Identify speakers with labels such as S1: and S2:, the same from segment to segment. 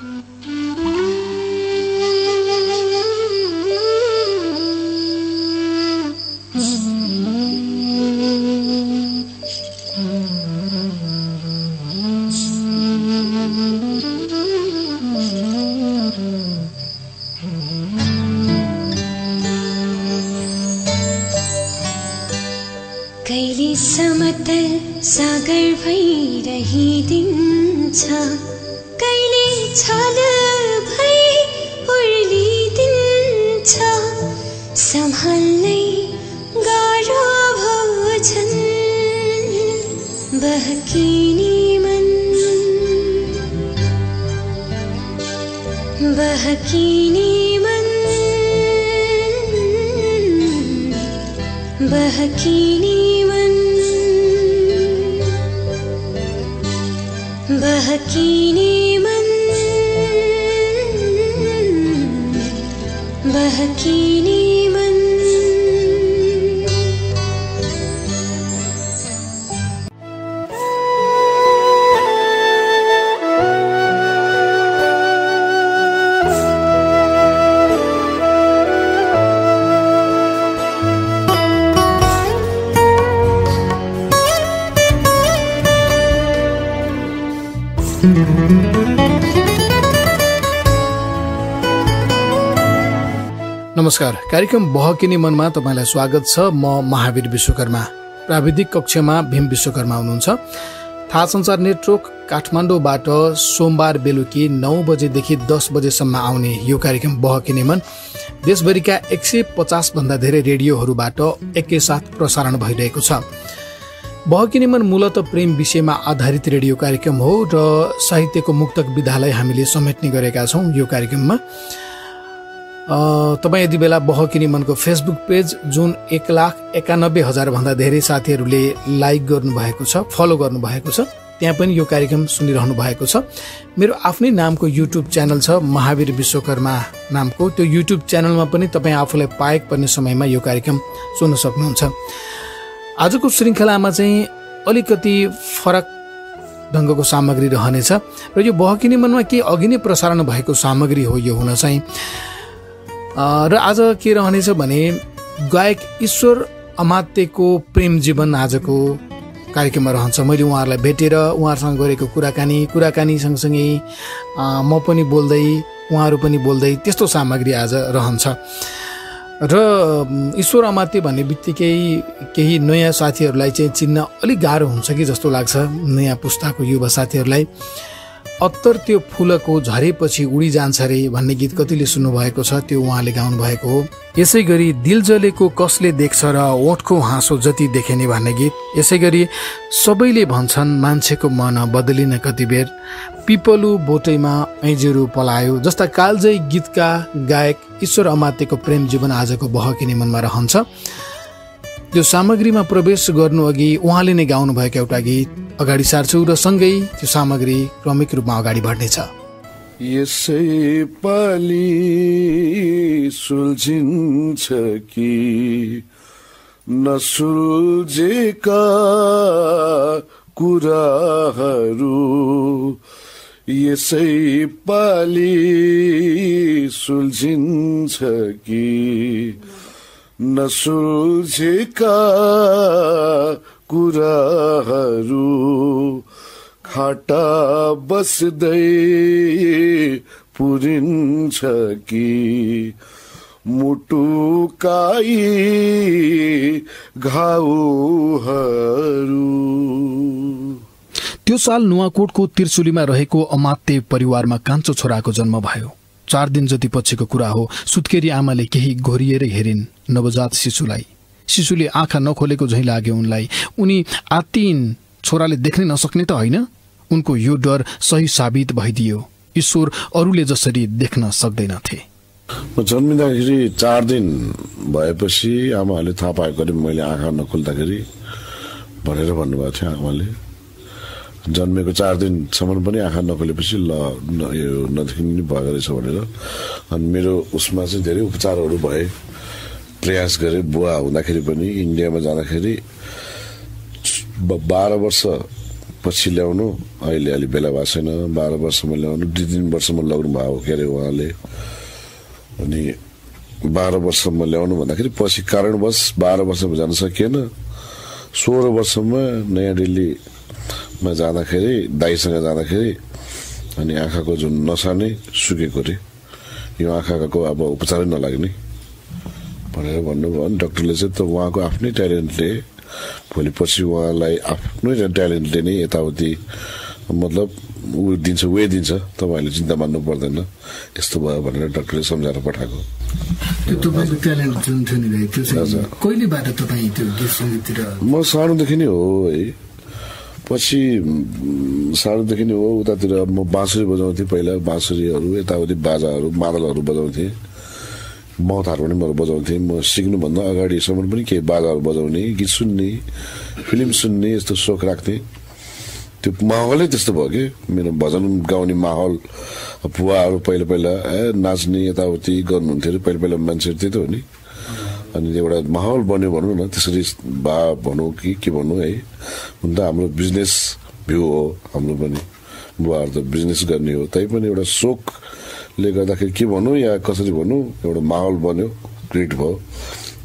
S1: कहिले
S2: नमस्कार। कार्यक्रम बहकिने मनमा तपाईँलाई स्वागत छ। म महावीर विश्वकर्मा। प्राविधिक कक्षमा भीम विश्वकर्मा हुनुहुन्छ। थाहा संसार नेटवर्क काठमाडौँबाट सोमबार बेलुकी नौ बजेदेखि दस बजेसम्म आउने यो कार्यक्रम बहकिने मन। देशभरिका एक सय पचासभन्दा धेरै रेडियोहरूबाट एकैसाथ प्रसारण भइरहेको छ। बहकिने मन मूलत प्रेम विषयमा आधारित रेडियो कार्यक्रम हो र साहित्यको मुक्तक विधालाई हामीले समेट्ने गरेका छौँ यो कार्यक्रममा। तपाईँ यति बेला बहकिने मनको फेसबुक पेज जुन एक लाख एकानब्बे हजारभन्दा धेरै साथीहरूले लाइक गर्नुभएको छ फलो गर्नुभएको छ त्यहाँ पनि यो कार्यक्रम सुनिरहनु भएको छ। मेरो आफ्नै नामको युट्युब च्यानल छ महावीर विश्वकर्मा नामको। त्यो युट्युब च्यानलमा पनि तपाईँ आफूलाई पाएक पर्ने समयमा यो कार्यक्रम सुन्न सक्नुहुन्छ। आजको श्रृङ्खलामा चाहिँ अलिकति फरक ढङ्गको सामग्री रहनेछ। र यो बहकिने मनमा के अघि नै प्रसारण भएको सामग्री हो यो हुन चाहिँ। र आज के रहनेछ भने गायक ईश्वर अमात्यको प्रेम जीवन आजको कार्यक्रममा रहन्छ। मैले उहाँहरूलाई भेटेर उहाँहरूसँग गरेको कुराकानी कुराकानी सँगसँगै म पनि बोल्दै उहाँहरू पनि बोल्दै त्यस्तो सामग्री आज रहन्छ। र ईश्वर अमात्य भन्ने बित्तिकै केही नयाँ साथीहरूलाई चाहिँ चिन्न अलिक गाह्रो हुन्छ कि जस्तो लाग्छ। नयाँ पुस्ताको युवा साथीहरूलाई। अत्तर त्यो फुलको झरेपछि उडी जान्छ रे भन्ने गीत कतिले सुन्नुभएको छ त्यो उहाँले गाउनु भएको हो। यसै गरी दिल जलेको कसले देख्छ र ओठको हाँसो जति देखेने भन्ने गीत। यसै गरी सबैले भन्छन् मान्छेको मन बदलिन कति बेर। पिपलु बोटैमा ऐजेरू पलायो जस्ता कालजयी गीतका गायक ईश्वर अमात्यको प्रेम जीवन आजको बहकिने मनमा रहन्छ। त्यो सामग्रीमा प्रवेश गर्नु अघि उहाँले नै गाउनुभएको एउटा गीत। अगाडि सार्छु र सँगै त्यो सामग्री क्रमिक रूपमा अगाडि बढ्नेछ।
S3: यसै पालि सुल्झिन्छ कि नसुल्झेका कुराहरू? यसै पालि सुल्झिन्छ कि नसुल्झेका कुराहरू खाटा बस्दै पुरिन्छ कि मुटुकाई घाउहरू?
S2: त्यो साल नुवाकोटको तिर्चुलीमा रहेको अमात्य परिवारमा कान्छो छोराको जन्म भयो। चार दिन जति पछिको कुरा हो सुत्केरी आमाले केही घोरिएरै हेरिन् नवजात शिशुलाई। शिशुले आँखा नखोलेको झैँ लाग्यो उनलाई। उनी आत्तिन छोराले देख्नै नसक्ने त होइन? उनको यो डर सही साबित भइदियो। ईश्वर अरूले जसरी देख्न सक्दैनथे।
S3: म जन्मिँदाखेरि चार दिन भएपछि आमाहरूले थाहा पाएको मैले आँखा नखोल्दाखेरि भनेर भन्नुभएको थियो आमाले। जन्मेको चार दिनसम्म पनि आँखा नखोलेपछि ल यो नदेखिने भएको रहेछ भनेर। अनि मेरो उसमा चाहिँ धेरै उपचारहरू भए। प्रयास गरेँ बुवा हुँदाखेरि पनि। इन्डियामा जाँदाखेरि बाह्र वर्ष पछि ल्याउनु। अहिले अलि बेला भएको छैन। बाह्र वर्षमा ल्याउनु। दुई तिन वर्षमा लग्नु भएको के अरे उहाँले। अनि बाह्र वर्षमा ल्याउनु भन्दाखेरि पछि कारणवश बाह्र वर्षमा जान सकिएन सोह्र वर्षमा नयाँ दिल्लीमा जाँदाखेरि दाईसँग जाँदाखेरि अनि आँखाको जुन नसा नै सुकेको अरे। यो आँखाको अब उपचारै नलाग्ने। भनेर भन्नुभयो। अनि डक्टरले चाहिँ त उहाँको आफ्नै ट्यालेन्टले भोलि पछि उहाँलाई आफ्नै ट्यालेन्टले नै यताउति मतलब ऊ दिन्छ वे दिन्छ। तपाईँहरूले चिन्ता मान्नु पर्दैन। यस्तो भयो भनेर डक्टरले सम्झाएर पठाएको।
S2: त्यो तपाईँको ट्यालेन्ट जुन थियो नि भाइ त्यो चाहिँ
S3: हजुर।
S2: कहिलेबाट तपाईँ त्यो गीत सङ्गीततिर
S3: म सानोदेखि नै हो है। पछि सानोदेखि नै हो उतातिर म बाँसुरी बजाउँथेँ पहिला बाँसुरीहरू यताउति बाजाहरू मादलहरू बजाउँथेँ। मौत हार्मोनियमहरू बजाउँथेँ। म सिक्नुभन्दा अगाडिसम्म पनि केही बाजाहरू बजाउने गीत सुन्ने फिल्म सुन्ने यस्तो सोख राख्थेँ। त्यो माहौलै त्यस्तो भयो कि मेरो भजन गाउने माहौल। बुवाहरू पहिला पहिला ए नाच्ने यताउति गर्नुहुन्थ्यो अरे पहिला पहिला मान्छेहरू त्यही त हो नि। अनि एउटा माहौल बन्यो भनौँ न त्यसरी बा भनौँ कि के भनौँ है। हुन त हाम्रो बिजनेस भ्यू हो हाम्रो पनि बुवाहरू त बिजनेस गर्ने हो। तैपनि एउटा सोखले गर्दाखेरि के भनौँ या कसरी भनौँ एउटा माहौल बन्यो क्रिएट भयो।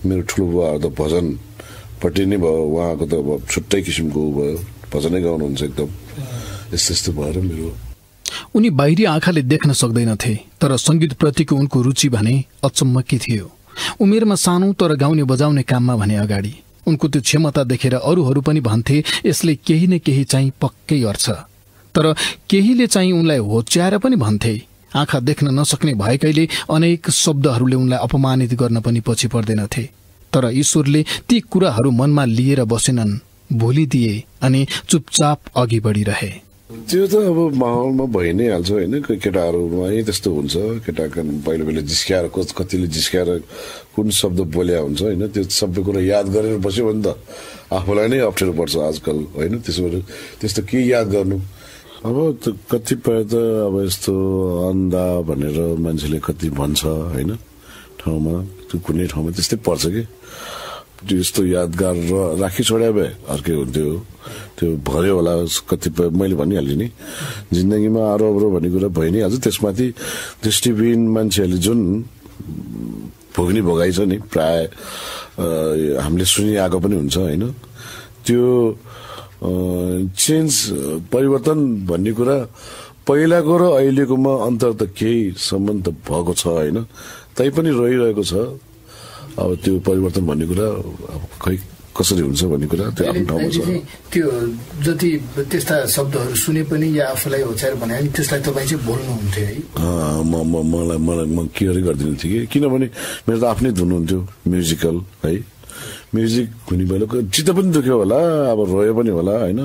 S3: मेरो ठुलो बुवाहरू त भजनपट्टि नै भयो उहाँको त अब छुट्टै किसिमको ऊ भयो। भजनै गाउनुहुन्छ एकदम। यस्तो यस्तो भएर मेरो
S2: उनी बाहिरी आँखाले देख्न सक्दैनथे तर सङ्गीतप्रतिको उनको रुचि भने अचम्मकी थियो? उमेरमा सानो तर गाउने बजाउने काममा भने अगाडि। उनको त्यो क्षमता देखेर अरूहरू पनि भन्थे यसले केही न केही चाहिँ पक्कै गर्छ। तर केहीले चाहिँ उनलाई होच्याएर पनि भन्थे आँखा देख्न नसक्ने भएकैले अनेक शब्दहरूले उनलाई अपमानित गर्न पनि पछि पर्दैनथे। तर ईश्वरले ती कुराहरू मनमा लिएर बसेनन् भुलिदिए अनि चुपचाप अघि बढिरहे।
S3: त्यो त अब माहौलमा भइ नै हाल्छ होइन। कोही केटाहरूमा त्यस्तो हुन्छ। केटा पहिला पहिला जिस्क्याएर कतिले जिस्क्याएर कुन शब्द बोल्या हुन्छ होइन। त्यो सबै कुरा याद गरेर बस्यो भने त आफूलाई नै अप्ठ्यारो पर्छ आजकल होइन। त्यसो त्यस्तो के याद गर्नु। अब कतिपय त अब यस्तो अन्धा भनेर मान्छेले कति भन्छ होइन। ठाउँमा कुनै ठाउँमा त्यस्तै पर्छ कि? यस्तो यादगार र राखी छोड्या भए अर्कै हुन्थ्यो त्यो भर्यो होला कतिपय मैले भनिहालेँ नि। जिन्दगीमा आरो अब्रो भन्ने कुरा भइ नै। हाल्छ त्यसमाथि दृष्टिविहीन मान्छेहरूले जुन भोग्ने भोगाइ छ नि प्राय हामीले सुनिआएको पनि हुन्छ होइन? त्यो चेन्ज परिवर्तन भन्ने कुरा पहिलाको र अहिलेकोमा अन्तर त केही सम्बन्ध भएको छ होइन? तैपनि रहिरहेको छ। अब त्यो परिवर्तन भन्ने कुरा अब खै कसरी हुन्छ भन्ने कुरा त्यो आफ्नो ठाउँमा छ।
S2: त्यो जति त्यस्ता शब्दहरू सुने पनि या आफूलाई होच्याएर भने त्यसलाई तपाईँ चाहिँ बोल्नुहुन्थ्यो है।
S3: म म मलाई मलाई म केयर गरिदिनु थिएँ कि किनभने मेरो त आफ्नै धुन हुन्थ्यो म्युजिकल है। म्युजिक हुने बेलाको चित्त पनि दुख्यो होला अब रोयो पनि होला होइन।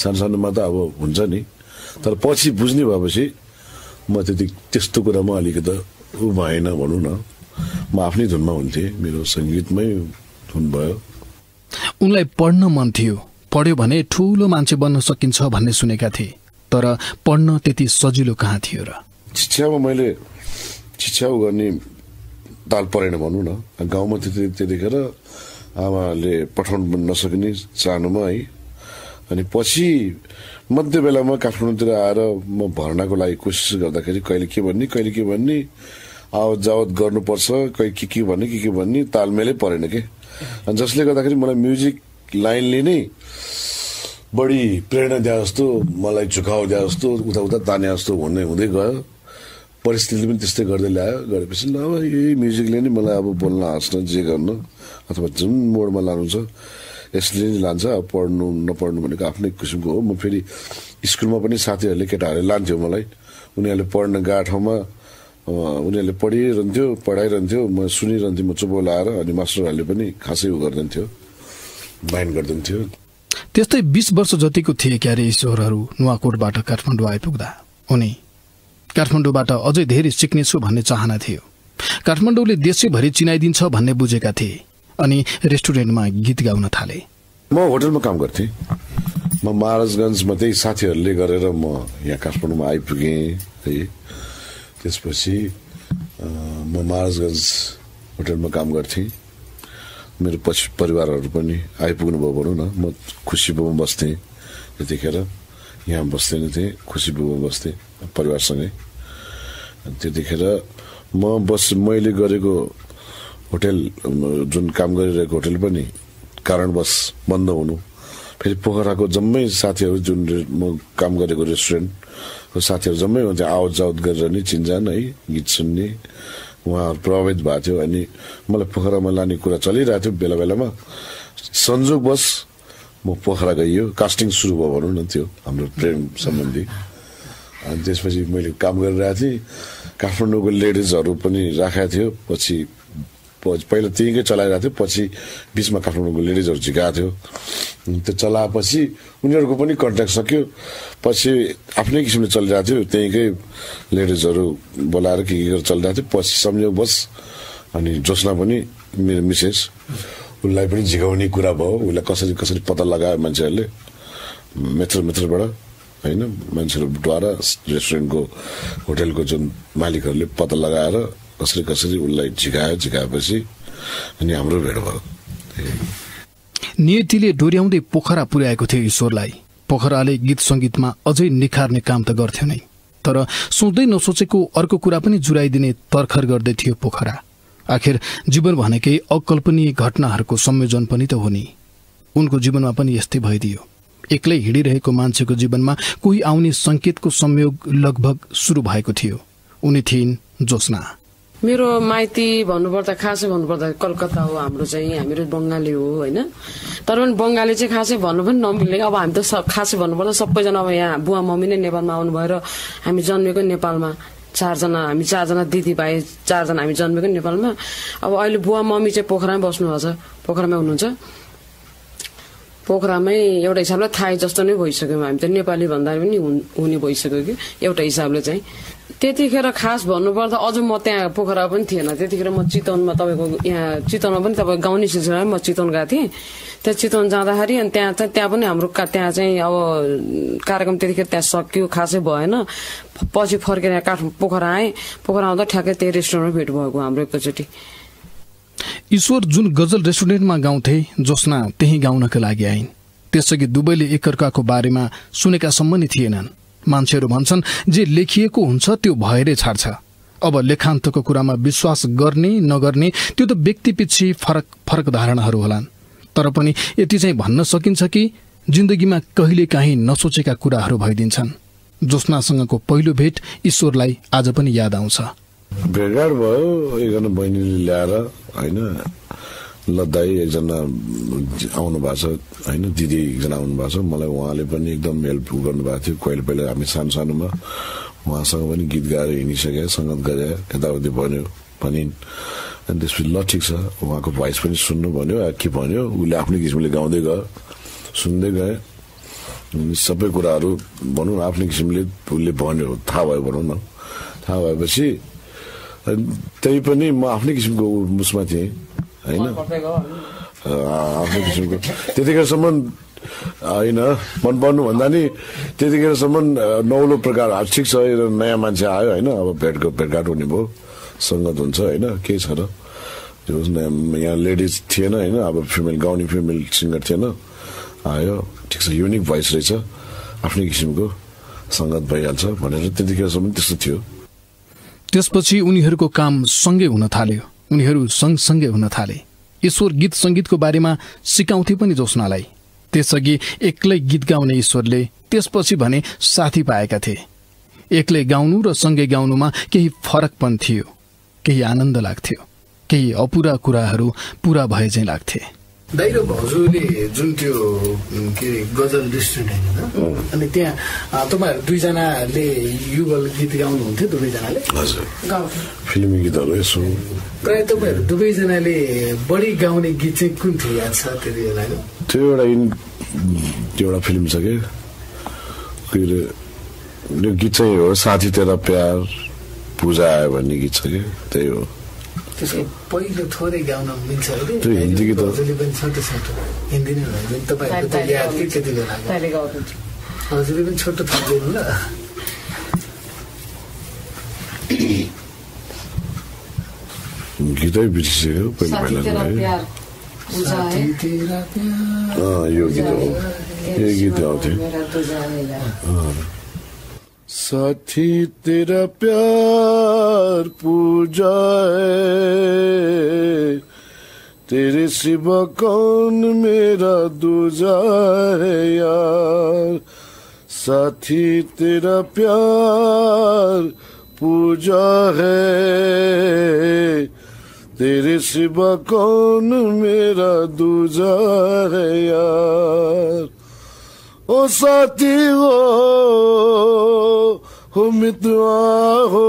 S3: सानो सानोमा त अब हुन्छ नि। तर पछि बुझ्ने भएपछि म त्यति त्यस्तो कुरामा अलिकति ऊ भएन भनौँ न। म आफ्नै धुनमा हुन्थेँ मेरो सङ्गीतमै धुन भयो
S2: उनलाई पढ्न मन थियो। पढ्यो भने ठूलो मान्छे बन्न सकिन्छ भन्ने सुनेका थिए। तर पढ्न त्यति सजिलो कहाँ थियो र?
S3: शिक्षामा मैले शिक्षा गर्ने ताल परेन भनौँ न। गाउँमा त्यति त्यतिखेर आमाले पठाउनु नसक्ने सानोमा है। अनि पछि मध्य बेलामा काठमाडौँतिर आएर म भर्नाको लागि कोसिस गर्दाखेरि कहिले के भन्ने कहिले के भन्ने आवत जावत गर्नुपर्छ। कहिले के के भन्ने के के भन्ने तालमेलै परेन के? अनि जसले गर्दाखेरि मलाई म्युजिक लाइनले नै बढी प्रेरणा दिए जस्तो मलाई झुकाउ दिए जस्तो उता उता ताने जस्तो हुने हुँदै गयो। परिस्थिति पनि त्यस्तै गर्दै ल्यायो। गरेपछि अब यही म्युजिकले नै मलाई अब बोल्न हाँस्न जे गर्न अथवा जुन मोडमा लानु छ यसले नै लान्छ। अब पढ्नु नपढ्नु भनेको आफ्नै किसिमको हो। म फेरि स्कुलमा पनि साथीहरूले केटाहरूले लान्थ्यो मलाई। उनीहरूले पढ्न गएको ठाउँमा उनीहरूले पढिरहन्थ्यो पढाइरहन्थ्यो म सुनिरहन्थेँ म चुप लाएर अनि मास्टरहरूले पनि खासै उ गरिदिन्थ्यो माइन्ड गरिदिन्थ्यो।
S2: त्यस्तै बीस वर्ष जतिको थिए क्यारे ईश्वरहरू नुवाकोटबाट काठमाडौँ आइपुग्दा। उनी काठमाडौँबाट अझै धेरै सिक्नेछु भन्ने चाहना थियो। काठमाडौँले देशैभरि चिनाइदिन्छ भन्ने बुझेका थिए अनि रेस्टुरेन्टमा गीत गाउन थाले।
S3: म होटलमा काम गर्थेँ। म महाराजगञ्जमा त्यही साथीहरूले गरेर म यहाँ काठमाडौँमा आइपुगेँ है। त्यसपछि म महाराजगञ्ज होटलमा काम गर्थेँ। मेरो पछि परिवारहरू पनि आइपुग्नु भयो भनौँ न। म खुसीमा बस्थेँ त्यतिखेर। यहाँ बस्दैन थिएँ खुसी बुबा बस्थेँ परिवारसँगै। त्यतिखेर म बस मैले गरेको होटेल जुन काम गरिरहेको होटेल पनि कारणवश बन्द हुनु। फेरि पोखराको जम्मै साथीहरू जुन म काम गरेको रेस्टुरेन्टको साथीहरू जम्मै त्यहाँ आवत जावत गरेर नि चिन्जान है गीत सुन्ने। उहाँहरू प्रभावित भएको थियो अनि मलाई पोखरामा लाने कुरा चलिरहेको थियो बेला बेलामा। संयोगवश म पोखरा गइयो। कास्टिङ सुरु भयो भनौँ न त्यो हाम्रो प्रेम सम्बन्धी। अनि त्यसपछि मैले काम गरिरहेको थिएँ। काठमाडौँको लेडिजहरू पनि राखेको थियो। पछि पहिला त्यहीँकै चलाइरहेको थियो पछि बिचमा काठमाडौँको लेडिजहरू झिकाएको थियो। त्यो चलाएपछि उनीहरूको पनि कन्ट्याक्ट सक्यो। पछि आफ्नै किसिमले चलिरहेको थियो त्यहीँकै लेडिजहरू बोलाएर के के गरेर चलिरहेको थियो। पछि संयोगवश अनि जोस्ना पनि मेरो मिसेस उसलाई पनि झिकाउने कुरा भयो। उसलाई कसरी कसरी पत्ता लगायो मान्छेहरूले मेट्रो मेट्रोबाट होइन? मान्छेहरूद्वारा रेस्टुरेन्टको होटेलको जुन मालिकहरूले पत्ता लगाएर कसरी कसरी उसलाई झिकायो झिकाएपछि अनि हाम्रो भेट भयो।
S2: नियतिले डोर्याउँदै पोखरा पुर्याएको थियो ईश्वरलाई। पोखराले गीत सङ्गीतमा अझै निखार्ने काम त गर्थ्यो नै। तर सोच्दै नसोचेको अर्को कुरा पनि जुराइदिने तर्खर गर्दै थियो पोखरा। आखिर जीवन भनेकै अकल्पनीय घटनाहरूको संयोजन पनि त हो नि। उनको जीवनमा पनि यस्तै भइदियो। एक्लै हिँडिरहेको मान्छेको जीवनमा कोही आउने संकेतको संयोग लगभग सुरु भएको थियो। उनी थिइन् जोस्ना
S4: मेरो माइती भन्नुपर्दा खासै भन्नुपर्दा कलकत्ता हो हाम्रो चाहिँ हामीहरू बङ्गाली हो होइन? तर पनि बङ्गाली चाहिँ खासै भन्नु पनि नमिल्ने। अब हामी त खासै भन्नुपर्दा सबैजना अब यहाँ बुवा मम्मी नै नेपालमा आउनुभयो र हामी जन्मेको नेपालमा। चारजना हामी चारजना दिदी भाइ चारजना हामी जन्मेको नेपालमा। अब अहिले बुवा मम्मी चाहिँ पोखरामै बस्नुभएको छ। पोखरामै हुनुहुन्छ। पोखरामै एउटा हिसाबले थाहै जस्तो नै भइसक्यो। हामी त नेपाली भन्दा पनि हुने भइसक्यो कि? एउटा हिसाबले चाहिँ। त्यतिखेर खास भन्नुपर्दा अझ म त्यहाँ पोखरा पनि थिएन। त्यतिखेर म चितवनमा तपाईँको यहाँ चितवनमा पनि तपाईँ गाउने सिलसिलामा म चितवन गएको थिएँ। त्यहाँ चितवन जाँदाखेरि अनि त्यहाँ चाहिँ त्यहाँ पनि हाम्रो त्यहाँ चाहिँ अब कार्यक्रम त्यतिखेर त्यहाँ सकियो खासै भएन। पछि फर्केर यहाँ काठ पोखरा आएँ। पोखरा आउँदा ठ्याक्कै त्यही रेस्टुरेन्टमा भेट भएको हाम्रो एकैचोटि।
S2: ईश्वर जुन गजल रेस्टुरेन्टमा गाउँथे जोस्ना त्यही गाउनका लागि आइन्। त्यसअघि दुवैले एकअर्काको बारेमा सुनेकासम्म नै थिएनन्। मान्छेहरू भन्छन् जे लेखिएको हुन्छ त्यो भएरै छाड्छ। अब लेखान्तको कुरामा विश्वास गर्ने नगर्ने त्यो त व्यक्तिपिच्छे फरक फरक धारणाहरू होलान्। तर पनि यति चाहिँ भन्न सकिन्छ कि जिन्दगीमा कहिलेकाहीँ नसोचेका कुराहरू भइदिन्छन्। जोस्नासँगको पहिलो भेट ईश्वरलाई आज पनि याद आउँछ।
S3: भेटघाट भयो एकजना बहिनीले ल्याएर होइन। ल दाई एकजना आउनु भएको छ होइन दिदी एकजना आउनु भएको छ। मलाई उहाँले पनि एकदम हेल्प गर्नुभएको थियो। कहिले पहिला हामी सानो सानोमा उहाँसँग पनि गीत गाएर हिँडिसके सङ्गत गरे यताउति भन्यो भनिन्। अनि त्यसपछि ल ठिक छ। उहाँको भोइस पनि सुन्नु भन्यो के भन्यो। उसले आफ्नै किसिमले गाउँदै गयो। सुन्दै गए। सबै कुराहरू भनौँ आफ्नै किसिमले उसले भन्यो। थाहा भयो भनौँ न। थाहा भएपछि त्यही पनि म आफ्नै किसिमको उसमा थिएँ। होइन? अ, आफ्नै किसिमको त्यतिखेरसम्म होइन मन पर्नु भन्दा नि त्यतिखेरसम्म नौलो प्रकार ठिक छ नयाँ मान्छे आयो होइन? अब भेटको भेटघाट हुने भयो सङ्गत हुन्छ होइन? केही छ र त्यो यहाँ लेडिज थिएन होइन? अब फिमेल गाउने फिमेल सिङ्गर थिएन आयो। ठिक छ युनिक भोइस रहेछ आफ्नै किसिमको सङ्गत भइहाल्छ भनेर त्यतिखेरसम्म त्यस्तो थियो।
S2: त्यसपछि उनीहरूको काम सँगै हुन थाल्यो। उनीहरू सँगसँगै हुन थाले। ईश्वर गीत सङ्गीतको बारेमा सिकाउँथे पनि जोस्नालाई। त्यसअघि एक्लै गीत गाउने ईश्वरले त्यसपछि भने साथी पाएका थिए। एक्लै गाउनु र सँगै गाउनुमा केही फरक पनि थियो। केही आनन्द लाग्थ्यो। केही अपुरा कुराहरू पुरा भए चाहिँ लाग्थे।
S5: दाइ र भाउजूले जुन त्यो के अरे गजल रेस्टुरेन्ट होइन अनि त्यहाँ तपाईँहरू दुईजनाले युगल गीत गाउनुहुन्थ्यो दुवैजनाले
S3: हजुर फिल्मी गीतहरू यसो
S5: प्रायः तपाईँहरू दुवैजनाले बढी गाउने गीत चाहिँ कुन थियो याद छ त्यति बेलाको
S3: त्यो एउटा इन त्यो एउटा फिल्म छ कि के अरे यो गीत चाहिँ हो साथी तेरा प्यार पूजा आयो भन्ने गीत छ कि त्यही हो
S5: त्यसको पहिलो थोरै गाउन मिल्छ अरे।
S3: हिन्दी गीत हो।
S5: भाउजूले पनि छोटो छोटो हिन्दी नै होला भने तपाईँहरूको त याद कि त्यति
S4: गाउँथ्यो
S5: हजुरले पनि छोटो थपिदिनु ल।
S3: गीतै बिर्सिसक्यो पहिला पहिला यो गीत हो। यही गीत
S4: दुजारेला
S3: साथी, तेरा प्यार पूजा है। तेरे सिवा कौन मेरा दूजा है यार? साथी, तेरा प्यार पूजा है। तेरे सिवा कौन मेरा दूजा है यार? ओ साथी हो हो मितवा हो।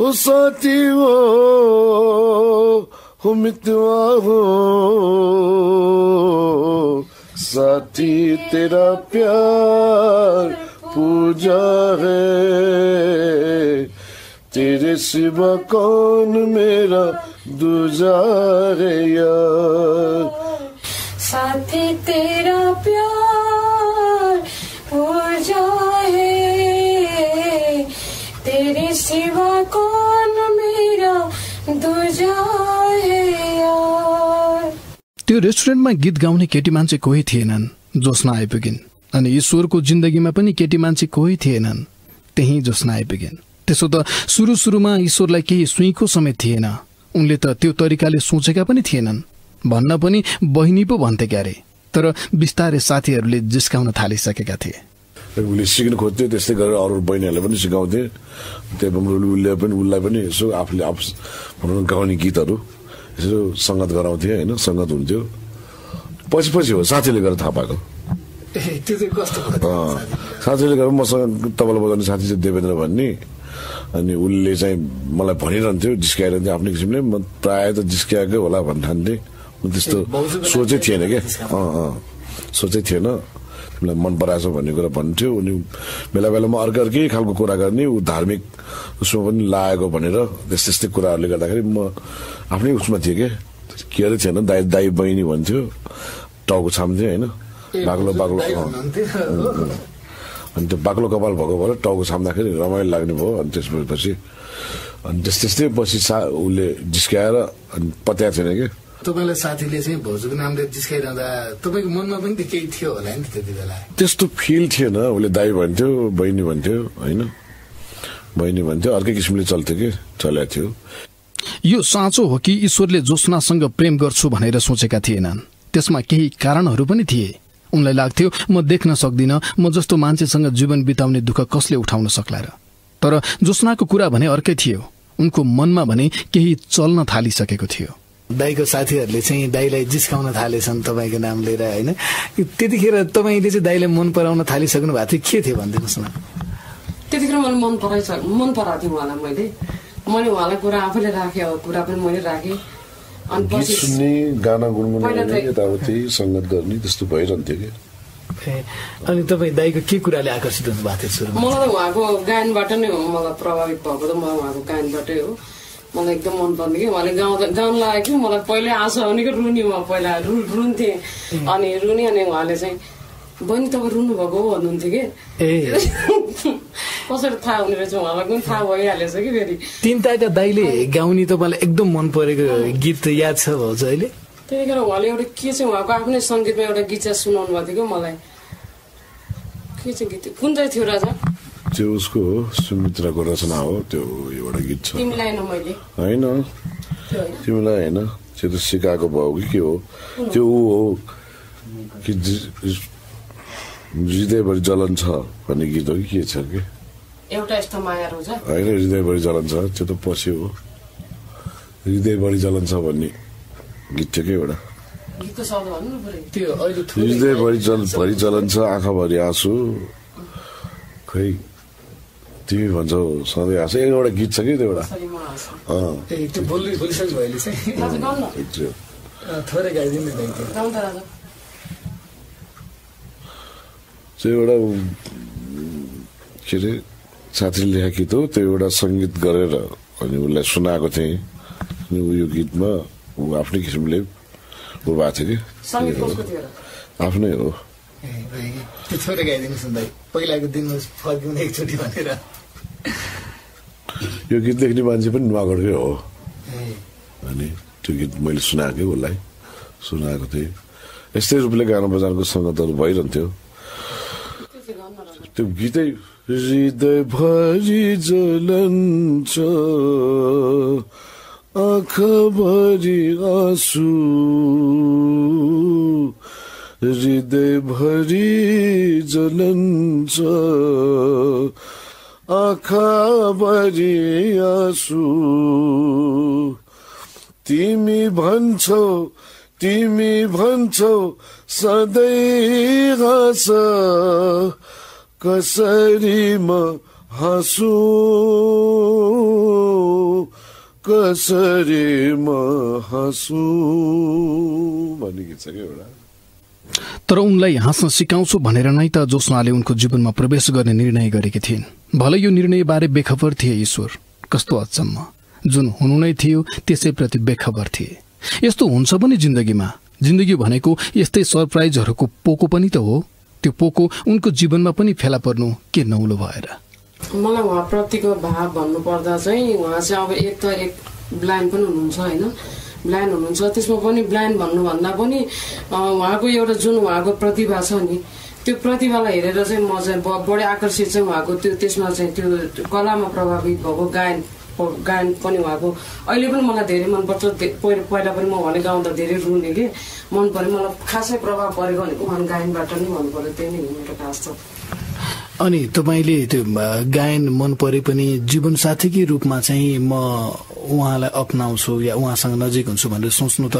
S3: ओ साथी हो हो मितवा हो। साथी, तेरा प्यार पूजा है। तेरे सिवा कौन मेरा दूजा है यार?
S1: साथी तेरा प्यार है तेरे सिवा कौन मेरा दूजा
S2: त्यो रेस्टुरेन्टमा गीत गाउने केटी मान्छे कोही थिएनन् जोस्ना आइपुगिन्। अनि ईश्वरको जिन्दगीमा पनि केटी मान्छे कोही थिएनन् त्यही जोस्ना आइपुगिन्। त्यसो त सुरु सुरुमा ईश्वरलाई केही सुइँको समेत थिएन। उनले त त्यो तरिकाले सोचेका पनि थिएनन्। भन्न पनि बहिनी पो भन्थे क्यारे तर बिस्तारै साथीहरूले जिस्काउन थालिसकेका थिए।
S3: उसले सिक्नु खोज्थ्यो त्यस्तै गरेर अरू बहिनीहरूले पनि सिकाउँथे। त्यही भएर उसले पनि उसलाई पनि यसो आफूले आफ भनौँ गाउने गीतहरू यसो सङ्गत गराउँथे होइन सङ्गत हुन्थ्यो। पछि पछि हो साथीले गरेर थाहा पाएको।
S5: ए, त्यो चाहिँ कस्तो भयो
S3: अँ, साथीले गरेर मसँग तबला बजाउने साथी चाहिँ देवेन्द्र भन्ने। अनि उसले चाहिँ मलाई भनिरहन्थ्यो जिस्काइरहन्थ्यो आफ्नै किसिमले। म प्रायः त जिस्काएकै होला भन्ने ठान्थेँ। त्यस्तो सोचै थिएन क्या। अँ अँ। सोचै थिएन। तिमीलाई मन पराएछ भन्ने कुरा भन्थ्यो। अनि बेला बेलामा अर्कै अर्कै खालको कुरा गर्ने ऊ धार्मिक उसमा पनि लागेको भनेर त्यस्तै त्यस्तै कुराहरूले गर्दाखेरि म आफ्नै उसमा थिएँ क्या। केयरै थिएन। दाइ दाइ बहिनी भन्थ्यो। टाउको छाम्थेँ होइन? बाक्लो बाक्लो। अनि त्यो बाक्लो कपाल भएको भएर टाउको छाम्दाखेरि रमाइलो लाग्ने भयो। अनि त्यसपछि अनि त्यस त्यस्तै पछि सा उसले जिस्काएर अनि पत्याएको थिएन कि
S5: तपाईँलाई साथीले चाहिँ भाउजूको नामले जिस्काइरहँदा तपाईँको मनमा पनि त केही थियो होला नि त्यति बेला?
S3: त्यस्तो फिल थिएन। उसले दाई भन्थ्यो बहिनी भन्थ्यो होइन? बहिनी भन्थ्यो अर्कै किसिमले चल्थ्यो कि? चलेको थियो।
S2: यो साँचो हो कि ईश्वरले जोस्नासँग प्रेम गर्छु भनेर सोचेका थिएनन्। त्यसमा केही कारणहरू पनि थिए। उनलाई लाग्थ्यो म देख्न सक्दिनँ म जस्तो मान्छेसँग जीवन बिताउने दुःख कसले उठाउन सक्ला र? तर जोस्नाको कुरा भने अर्कै थियो। उनको मनमा भने केही चल्न थालिसकेको थियो।
S5: दाईको साथीहरूले चाहिँ दाईलाई जिस्काउन थालेछन् तपाईँको नाम लिएर होइन? त्यतिखेर तपाईँले चाहिँ दाईलाई मन पराउन थालिसक्नु भएको थियो। के थियो भनिदिनुहोस् न?
S4: त्यतिखेर मैले मन पराइस मन पराएको थिएँ उहाँलाई मैले। मैले उहाँलाई कुरा आफैले राखेँ अब कुरा पनि मैले राखेँ। अनि
S3: सुन्ने गाना गुनगुनाउने यताउति सङ्गत गर्ने त्यस्तो भइरहन्थ्यो कि?
S5: अनि तपाईँ दाईको के कुराले आकर्षित हुनु भएको थियो सुरुमा?
S4: मलाई त उहाँको गायनबाट नै हो मलाई प्रभावित भएको त मलाई उहाँको गायनबाटै हो। मलाई एकदम मन पर्ने कि उहाँले गाउँदा गाउनु लाग्यो कि मलाई पहिल्यै आशा हुने कि रुनी म पहिला रु रुन्थेँ। अनि रुने अनि उहाँले चाहिँ बहिनी तपाईँ रुनु भएको हो? भन्नुहुन्थ्यो कि। कसरी थाहा हुने रहेछ उहाँलाई? पनि थाहा भइहालेछ कि फेरि?
S5: तिनताका दाईले गाउने तपाईँलाई एकदम मन परेको गीत याद छ भाउजू अहिले।
S4: त्यतिखेर उहाँले एउटा के चाहिँ उहाँको आफ्नै सङ्गीतमा एउटा गीत चाहिँ सुनाउनु भएको थियो कि मलाई? के चाहिँ गीत? कुन चाहिँ थियो राजा?
S3: त्यो उसको हो सुमित्राको रचना हो त्यो एउटा गीत छ।
S4: तिमीलाई न मैले।
S3: होइन। तिमीलाई होइन। त्यो त सिकाएको भयो कि के हो? त्यो ऊ हो कि हृदयभरि जलन छ भन्ने गीत हो कि के छ कि?
S4: एउटा यस्तो माया रोज
S3: होइन हृदयभरि जलन छ। त्यो त पछि हो। हृदयभरि जलन छ भन्ने गीत थियो कि एउटा? हृदयभरि जल भरि जलन छ आँखाभरि आँसु। खै? तिमी भन्छौ सधैँ आँसु ए, एउटा गीत छ कि त्यो एउटा
S5: त्यो
S3: एउटा के अरे साथीले लेखेको गीत हो त्यो एउटा सङ्गीत गरेर अनि उसलाई सुनाएको थिएँ। अनि ऊ यो गीतमा ऊ आफ्नै किसिमले ऊ भएको थियो कि? आफ्नै हो।
S5: त्यो थोरै गाइदिनुहोस् न पहिलाको दिनमा फर्किउने एकचोटि भनेर।
S3: यो गीत लेख्ने मान्छे पनि नुवागढकै हो। अनि त्यो गीत मैले सुनाएको उसलाई। सुनाएको थिएँ। यस्तै रूपले गाना बजानको सङ्गतहरू भइरहन्थ्यो। त्यो गीतै हृदयभरि जलन्छ। आँखाभरि आँसु। हृदयभरि जलन्छ आँखाभरि आँसु। तिमी भन्छौ तिमी भन्छौ सधैँ हाँस। कसरी म हाँसु? कसरी म हाँसु? भन्ने गीत छ क्या एउटा?
S2: तर उनलाई हाँस्न सिकाउँछु भनेर नै त जोस्नाले उनको जीवनमा प्रवेश गर्ने निर्णय गरेकी थिइन्। भले यो निर्णयबारे बेखबर थिए ईश्वर। कस्तो अचम्म। जुन हुनु नै थियो त्यसैप्रति बेखबर थिए। यस्तो हुन्छ पनि जिन्दगीमा। जिन्दगी भनेको यस्तै सरप्राइजहरूको पोको पनि त हो। त्यो पोको उनको जीवनमा पनि फेला पर्नु के नौलो भएर।
S4: मलाई उहाँप्रतिको भाव भन्नुपर्दा चाहिँ उहाँ चाहिँ अब एक त एक ब्लाइन्ड पनि हुनुहुन्छ होइन? ब्लाइन्ड हुनुहुन्छ। त्यसमा पनि ब्लाइन्ड भन्नुभन्दा पनि उहाँको एउटा जुन उहाँको प्रतिभा छ नि त्यो प्रतिभालाई हेरेर चाहिँ म चाहिँ बढी आकर्षित चाहिँ उहाँको त्यो त्यसमा चाहिँ त्यो कलामा प्रभावित भएको गायन गायन पनि उहाँको। अहिले पनि मलाई धेरै मनपर्छ। पहिला पहिला पनि म भने गाउँदा धेरै रुने कि? मन पऱ्यो। मलाई खासै प्रभाव परेको भनेको उहाँ गायनबाट नै मन पऱ्यो। त्यही नै मेरो खास त।
S5: अनि तपाईँले त्यो गायन मन परे पनि जीवनसाथीकै रूपमा चाहिँ म उहाँलाई अप्नाउँछु या उहाँसँग नजिक हुन्छु भनेर सोच्नु त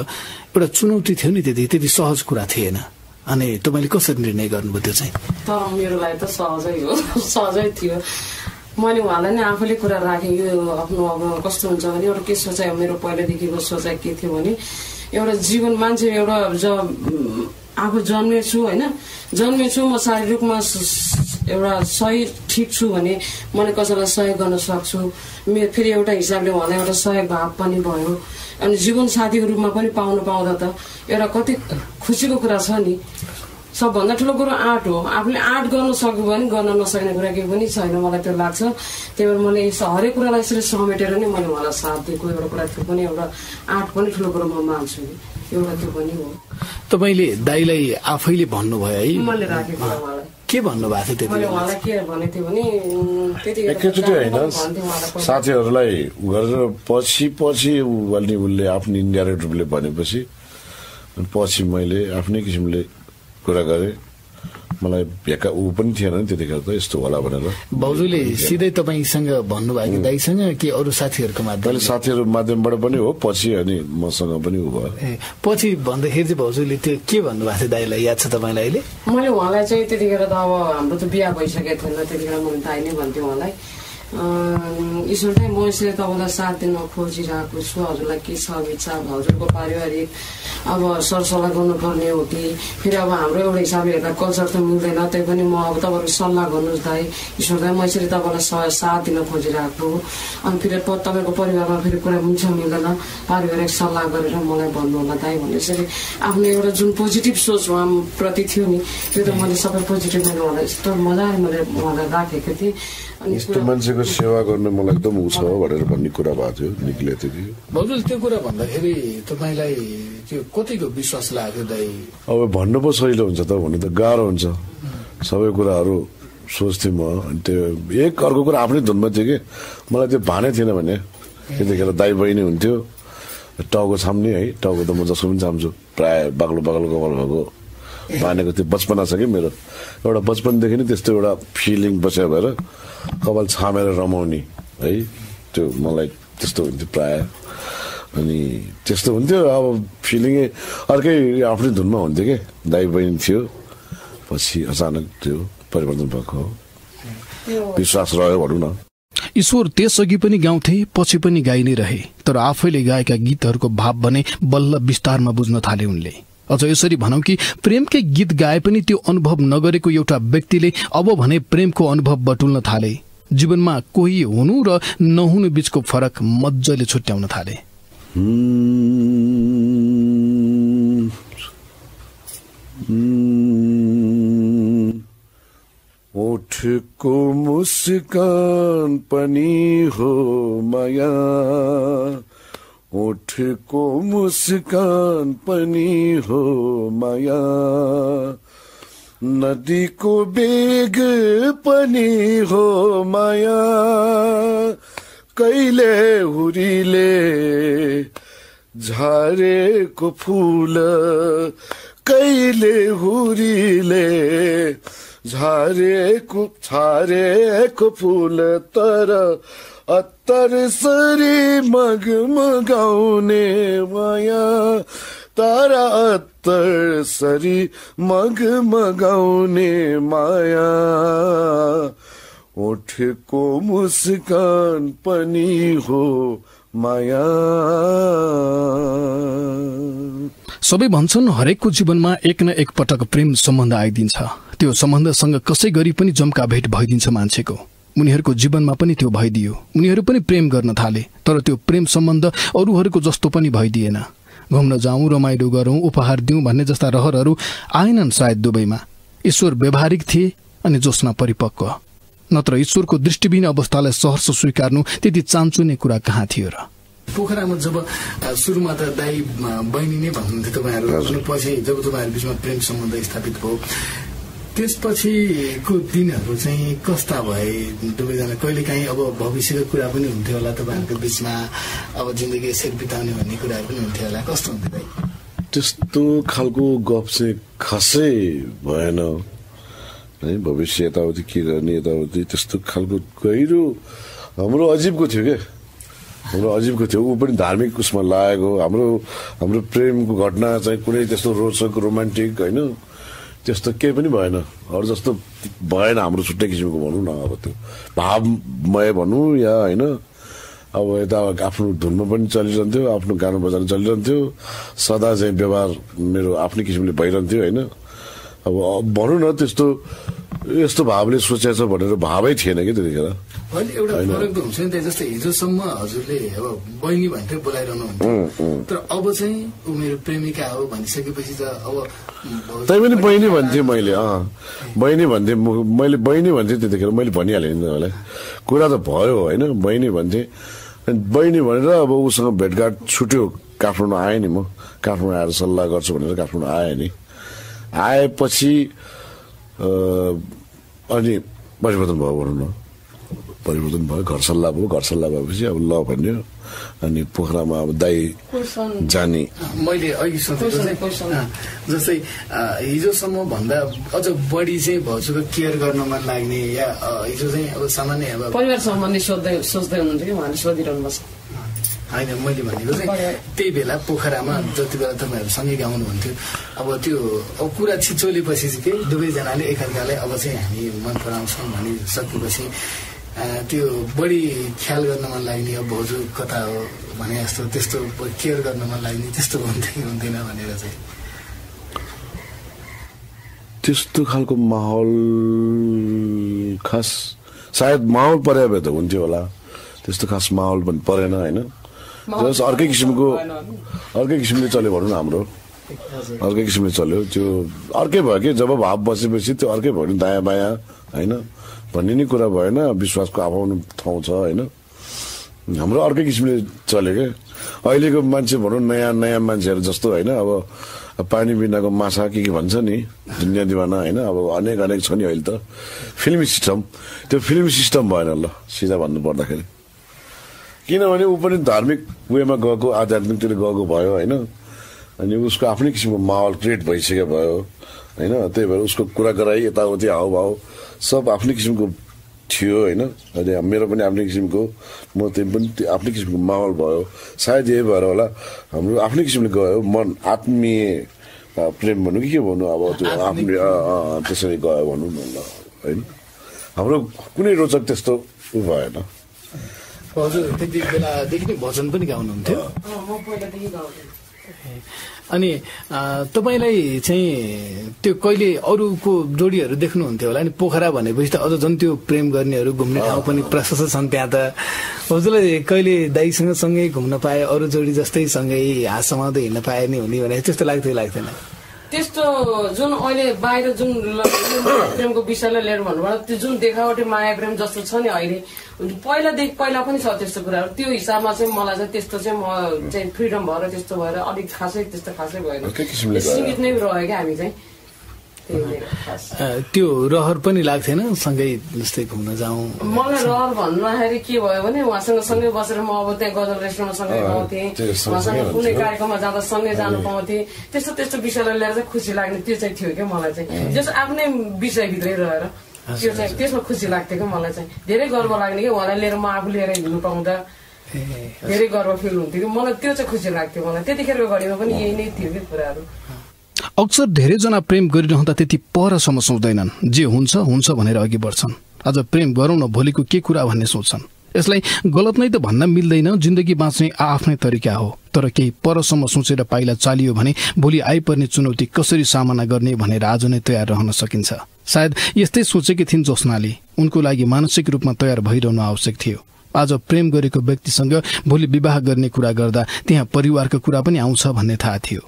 S5: एउटा चुनौती थियो नि त्यति। त्यति सहज कुरा थिएन। अनि तपाईँले कसरी निर्णय गर्नुभयो त्यो चाहिँ?
S4: तर मेरो लागि त सहजै हो। सहजै थियो। मैले उहाँलाई नै आफैले कुरा राखेँ यो आफ्नो अब कस्तो हुन्छ भने एउटा के सोचाइ मेरो पहिल्यैदेखिको सोचाइ के थियो भने एउटा जीवन मान्छे एउटा जब आफू जन्मेछु होइन जन्मेछु म शारीरिक रूपमा एउटा सही ठिक छु भने मैले कसैलाई सहयोग गर्न सक्छु। मेरो फेरि एउटा हिसाबले उहाँलाई एउटा सहयोग भाव पनि भयो। अनि जीवन साथीको रूपमा पनि पाउनु पाउँदा त एउटा कति खुसीको कुरा छ नि। सबभन्दा ठुलो कुरो आर्ट हो। आफूले आर्ट गर्न सक्यो भने गर्न नसक्ने कुरा केही पनि छैन मलाई त्यो लाग्छ। त्यही भएर मैले हरेक कुरालाई यसरी समेटेर नै मैले उहाँलाई साथ दिएको एउटा कुरा त्यो पनि एउटा आर्ट पनि ठुलो कुरो म मान्छु एउटा त्यो पनि हो।
S5: तपाईँले दाईलाई आफैले भन्नुभयो है?
S4: मैले राखेको
S5: के भन्नुभएको थियो त्यति
S4: मैले उहाँलाई के भनेको थिएँ भने
S3: एकैचोटि होइन। साथीहरूलाई गरेर पछि पछि अलि उसले आफ्नो इन्डाइरेक्ट रूपले भनेपछि अनि पछि मैले आफ्नै किसिमले कुरा गरेँ। मलाई भेका ऊ पनि थिएन नि त्यतिखेर त यस्तो होला भनेर।
S5: भाउजूले सिधै तपाईँसँग भन्नुभयो कि दाईसँग कि अरू साथीहरूको माध्यम
S3: साथीहरू माध्यमबाट पनि हो पछि अनि मसँग पनि ऊ भयो।
S5: पछि भन्दाखेरि चाहिँ भाउजूले त्यो के भन्नुभएको थियो दाईलाई? याद छ तपाईँलाई अहिले?
S4: मैले उहाँलाई चाहिँ त्यतिखेर त अब हाम्रो त बिहा भइसकेको थिएन त्यतिखेर मैले दाइ नै भन्थेँ उहाँलाई। ईश्वर चाहिँ म यसरी तपाईँलाई साथ दिन खोजिरहेको छु। हजुरलाई के छ इच्छा अब हजुरको पारिवारिक अब सरसल्लाह गर्नुपर्ने हो कि? फेरि अब हाम्रो एउटा हिसाबले हेर्दा कल्चर त मिल्दैन। त्यही पनि म अब तपाईँहरूको सल्लाह गर्नुहोस् दाइ। ईश्वर दाइ म यसरी तपाईँलाई साथ दिन खोजिरहेको। अनि फेरि तपाईँको परिवारमा फेरि कुरा मिल्छ मिल्दैन। पारिवारिक सल्लाह गरेर मलाई भन्नु होला दाइ भने यसरी आफ्नो एउटा जुन पोजिटिभ सोच उहाँप्रति थियो नि त्यो त मैले सबै पोजिटिभ मैले उहाँलाई यस्तो मजाले मैले उहाँलाई राखेको थिएँ।
S3: यस्तो मान्छेको सेवा गर्न मलाई एकदम ऊ छ भनेर भन्ने कुरा भएको थियो निक्लेको थियो कि?
S5: भाउजूले त्यो कुरा भन्दाखेरि तपाईँलाई त्यो कतिको विश्वास लाग्यो दाई?
S3: अब भन्नु पो सहिलो हुन्छ त भन्नु त गाह्रो हुन्छ। सबै कुराहरू सोच्थेँ म अनि त्यो एक अर्को कुरा आफ्नै धुनमा थियो कि। मलाई त्यो भानै थिएन भने त्यतिखेर दाइ बहिनी हुन्थ्यो। टाउको छाम्ने है टाउको त म जसको पनि छाम्छु। प्राय बाक्लो बाक्लो कपाल भएको मानेको त्यो बचपना छ कि मेरो। एउटा बचपनदेखि नै त्यस्तो एउटा फिलिङ बस्या भएर कपाल छामेर रमाउने है? त्यो मलाई त्यस्तो हुन्थ्यो प्राय। अनि त्यस्तो हुन्थ्यो। अब फिलिङै अर्कै आफ्नै धुनमा हुन्थ्यो कि? दाइ बहिनी थियो पछि अचानक त्यो परिवर्तन भएको हो। विश्वास रह्यो भनौँ न।
S2: ईश्वर त्यसअघि पनि गाउँथे पछि पनि गाइ नै रहे। तर आफैले गाएका गीतहरूको भाव भने बल्ल विस्तारमा बुझ्न थाले उनले। अझ यसरी भनौँ कि प्रेमकै गीत गाए पनि त्यो अनुभव नगरेको एउटा व्यक्तिले अब भने प्रेमको अनुभव बटुल्न थाले जीवनमा कोही हुनु र नहुनु बीचको फरक मजाले छुट्याउन थाले.
S3: ओठको मुस्कान पनि हो माया ओठको मुस्कान पनि हो माया। नदीको बेग पनि हो माया। कहिले हुरीले झारेको फुल कहिले हुरीले झारेको छारेको फुल तर अत्तर सरी मगमगाउने माया। तर अत्तर सरी मगमगाउने माया। ओठको मुस्कान पनि हो माया।
S2: सबै भन्छन् हरेकको जीवनमा एक न एक पटक प्रेम सम्बन्ध आइदिन्छ। त्यो सम्बन्धसँग कसै गरी पनि जम्का भेट भइदिन्छ मान्छेको। उनीहरूको जीवनमा पनि त्यो भइदियो। उनीहरू पनि प्रेम गर्न थाले तर त्यो प्रेम सम्बन्ध अरूहरूको जस्तो पनि भइदिएन। घुम्न जाउँ रमाइलो गरौँ उपहार दिउँ भन्ने जस्ता रहरहरू आएनन् सायद दुवैमा ईश्वर व्यवहारिक थिए अनि जोस्ना परिपक्व। नत्र ईश्वरको दृष्टिबिन अवस्थालाई सहर्ष स्वीकार्नु त्यति चान्चुने कुरा कहाँ थियो र?
S5: पोखरामा जब सुरुमा त दाई बहिनी नै भन्नुहुन्थ्यो तपाईँहरू। पछि जब तपाईँहरू बिचमा प्रेम सम्बन्ध स्थापित भयो त्यसपछिको दिनहरू चाहिँ कस्ता भए? दुवैजना कहिले काहीँ अब भविष्यको कुरा पनि हुन्थ्यो होला तपाईँहरूको बिचमा अब जिन्दगी यसरी बिताउने भन्ने कुराहरू पनि हुन्थ्यो होला। कस्तो हुन्थ्यो
S3: त्यस्तो खालको गफ चाहिँ खासै भएन। है भविष्य यताउति के गर्ने यताउति त्यस्तो खालको गहिरो हाम्रो अजीबको थियो क्या हाम्रो अजीबको थियो। ऊ पनि धार्मिक उसमा लागेको। हाम्रो हाम्रो प्रेमको घटना चाहिँ कुनै त्यस्तो रोचक रोमान्टिक होइन? त्यस्तो केही पनि भएन। अरू जस्तो भएन हाम्रो छुट्टै किसिमको भनौँ न अब त्यो। भावमय भनौँ या होइन अब यता आफ्नो धुनमा पनि चलिरहन्थ्यो आफ्नो गाना बजाना चलिरहन्थ्यो। सदा चाहिँ व्यवहार मेरो आफ्नै किसिमले भइरहन्थ्यो होइन। अब भनौँ न त्यस्तो यस्तो भावले सोचेछ भनेर भावै थिएन कि त्यतिखेर।
S5: होइन एउटा फरक त हुन्छ नि त जस्तै हिजोसम्म हजुरले अब बहिनी भन्थ्यो बोलाइरहनु तर अब चाहिँ ऊ मेरो प्रेमिका हो भनिसकेपछि त अब
S3: तै पनि बहिनी भन्थेँ मैले अँ। बहिनी भन्थेँ मैले बहिनी भन्थेँ त्यतिखेर मैले भनिहालेँ नि तपाईँलाई कुरा त भयो होइन। बहिनी भन्थेँ अनि बहिनी भनेर अब उसँग भेटघाट छुट्यो काठमाडौँ आएँ नि म। काठमाडौँ आएर सल्लाह गर्छु भनेर काठमाडौँ आएँ नि। आएपछि अनि परिवर्तन भयो भनौँ न। परिवर्तन भयो घर सल्लाह भयो। घर सल्लाह भएपछि अब ल भन्यो। अनि पोखरामा अब दाई जाने।
S5: मैले अघि जस्तै हिजोसम्म भन्दा अझ बढी चाहिँ भाउजूको केयर गर्न मन लाग्ने या हिजो चाहिँ अब सामान्य अब
S4: परिवार सम्बन्धी सोध्दै सोच्दै हुनुहुन्थ्यो कि उहाँले सोधिरहनु भएको छ?
S5: होइन मैले भनेको चाहिँ त्यही बेला पोखरामा जति बेला तपाईँहरू सँगै गाउनुहुन्थ्यो अब त्यो अब कुरा छिचोलेपछि चाहिँ के दुवैजनाले एकअर्कालाई अब चाहिँ हामी मन पराउँछौँ भनिसकेपछि त्यो बढी ख्याल गर्न मन लाग्ने अब भाउजू कता हो भने जस्तो त्यस्तो केयर गर्न मन लाग्ने त्यस्तो हुन्थ्यो कि हुन्थेन भनेर चाहिँ।
S3: त्यस्तो खालको माहौल खास सायद माहौल परे भए त हुन्थ्यो होला। त्यस्तो खास माहौल पनि परेन होइन? जस अर्कै किसिमको अर्कै किसिमले चल्यो भनौँ न हाम्रो। अर्कै किसिमले चल्यो। त्यो अर्कै भयो कि? जब भाव बसेपछि त्यो अर्कै भयो नि दायाँ बायाँ होइन? भन्ने नै कुरा भएन। विश्वासको आफ्नो ठाउँ छ होइन? हाम्रो अर्कै किसिमले चल्यो क्या अहिलेको मान्छे भनौँ नयाँ नयाँ मान्छेहरू जस्तो होइन? अब पानी बिनाको माछा के के भन्छ नि? दुनियाँ दिवाना होइन? अब अनेक अनेक छ नि अहिले त। फिल्मी सिस्टम। त्यो फिल्मी सिस्टम भएन ल सिधा भन्नु पर्दाखेरि किनभने ऊ पनि धार्मिक वेमा गएको आध्यात्मिकतिर गएको भयो होइन? अनि उसको आफ्नै किसिमको माहौल क्रिएट भइसकेको भयो होइन? त्यही भएर उसको कुरा गराइ यताउति हाउभाउ सब आफ्नै किसिमको थियो होइन? अहिले मेरो पनि आफ्नै किसिमको म त्यो पनि आफ्नै किसिमको माहौल भयो। सायद यही भएर होला हाम्रो आफ्नै किसिमले गयो मन आत्मीय प्रेम भनौँ कि के भनौँ अब त्यो आफ्नो त्यसरी गयो भनौँ न ल होइन? हाम्रो कुनै रोचक त्यस्तो भएन।
S5: हजुर त्यति बेलादेखि नै भजन पनि गाउनुहुन्थ्यो। अनि तपाईँलाई चाहिँ त्यो कहिले अरूको जोडीहरू देख्नुहुन्थ्यो होला? नि पोखरा भनेपछि त अझ झन् त्यो प्रेम गर्नेहरू घुम्ने ठाउँ पनि प्रशस्त छन् त्यहाँ त। हजुरलाई कहिले दाईसँग सँगै घुम्न पाए अरू जोडी जस्तै सँगै हात समाउँदै हिँड्न पाए नि हुने भने त्यस्तो लाग्थ्यो लाग्थेन।
S4: त्यस्तो जुन अहिले बाहिर जुन प्रेमको विषयलाई लिएर भन्नुभयो त्यो जुन देखावटी माया प्रेम जस्तो छ नि अहिले पहिलादेखि पहिला पनि छ त्यस्तो कुराहरू। त्यो हिसाबमा चाहिँ मलाई चाहिँ त्यस्तो चाहिँ म चाहिँ फ्रिडम भएर त्यस्तो भएर अलिक खासै त्यस्तो खासै भएन? सीमित नै रह्यो क्या हामी चाहिँ त्यही भएर खास
S5: अ, त्यो रहर पनि लाग्थेन सँगै जस्तै घुम्न जाउँ।
S4: मलाई रहर भन्दाखेरि के भयो भने उहाँसँग सँगै बसेर म अब त्यहाँ गजल रेस्टुरेन्टमा सँगै पाउँथेँ। उहाँसँग कुनै। कार्यक्रममा जाँदा सँगै जानु पाउँथेँ। त्यस्तो त्यस्तो विषयलाई लिएर चाहिँ खुसी लाग्ने त्यो चाहिँ थियो क्या मलाई चाहिँ। जस आफ्नै विषयभित्रै रहेर त्यो चाहिँ त्यसमा खुसी लाग्थ्यो क्या मलाई चाहिँ। धेरै गर्व लाग्ने क्या उहाँलाई लिएर म आफू लिएर हिँड्नु पाउँदा। धेरै गर्व फिल हुन्थ्यो कि। मलाई त्यो चाहिँ खुसी लाग्थ्यो मलाई। त्यतिखेरको घडीमा पनि यही नै थियो कि कुराहरू।
S2: अक्सर धेरैजना प्रेम गरिरहँदा त्यति परसम्म सोच्दैनन्। जे हुन्छ हुन्छ भनेर अघि बढ्छन्। आज प्रेम गरौँ न भोलिको के कुरा भन्ने सोच्छन् यसलाई गलत नै त भन्न मिल्दैन जिन्दगी बाँच्ने आफ्नै तरिका हो। तर केही परसम्म सोचेर पाइला चालियो भने भोलि आइपर्ने चुनौती कसरी सामना गर्ने भनेर आज नै तयार रहन सकिन्छ। सायद यस्तै सोचेकी थिइन् जोस्नाले उनको लागि मानसिक रूपमा तयार भइरहनु आवश्यक थियो। आज प्रेम गरेको व्यक्तिसँग भोलि विवाह गर्ने कुरा गर्दा त्यहाँ परिवारको कुरा पनि आउँछ भन्ने थाहा थियो।